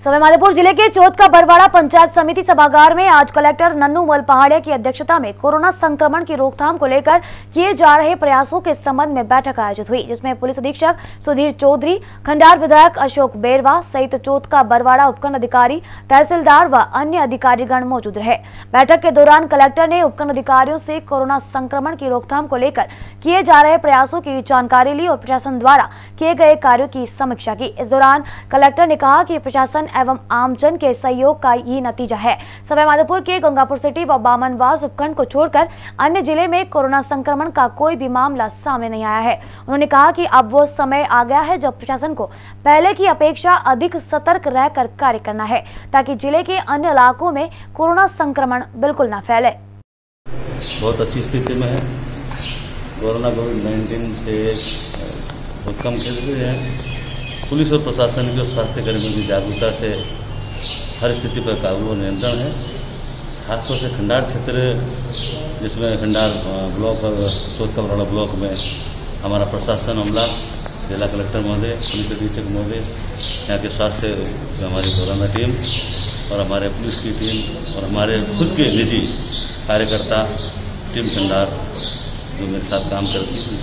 सवाईमाधोपुर ज़िले के चौथ का बरवाड़ा पंचायत समिति सभागार में आज कलेक्टर नन्नू मल पहाड़िया की अध्यक्षता में कोरोना संक्रमण की रोकथाम को लेकर किए जा रहे प्रयासों के संबंध में बैठक आयोजित हुई, जिसमें पुलिस अधीक्षक सुधीर चौधरी, खंडार विधायक अशोक बेरवा सहित चौथ का बरवाड़ा उपखंड अधिकारी, तहसीलदार व अन्य अधिकारीगण मौजूद रहे। बैठक के दौरान कलेक्टर ने उपखंड अधिकारियों से कोरोना संक्रमण की रोकथाम को लेकर किए जा रहे प्रयासों की जानकारी ली और प्रशासन द्वारा किए गए कार्यो की समीक्षा की। इस दौरान कलेक्टर ने कहा की प्रशासन एवं आमजन के सहयोग का ये नतीजा है। सवाईमाधोपुर के गंगापुर सिटी व बामनवास उपखंड को छोड़कर अन्य ज़िले में कोरोना संक्रमण का कोई भी मामला सामने नहीं आया है। उन्होंने कहा कि अब वो समय आ गया है जब प्रशासन को पहले की अपेक्षा अधिक सतर्क रहकर कार्य करना है, ताकि ज़िले के अन्य इलाकों में कोरोना संक्रमण बिल्कुल न फैले। बहुत अच्छी स्थिति में है। कोरोना कोविड नाइन्टीन से बहुत कम केसेज हैं। पुलिस और प्रशासन की और स्वास्थ्य कर्मियों की जागरूकता से हर स्थिति पर काबू और नियंत्रण है। खासतौर से खंडार क्षेत्र, जिसमें खंडार ब्लॉक और चौथका ब्लॉक में हमारा प्रशासन, अमला, जिला कलेक्टर महोदय, पुलिस अधीक्षक महोदय, यहाँ के स्वास्थ्य हमारी कोरोना टीम और हमारे पुलिस की टीम और हमारे खुद के निजी कार्यकर्ता, टीम खंडार, जो मेरे साथ काम करती सब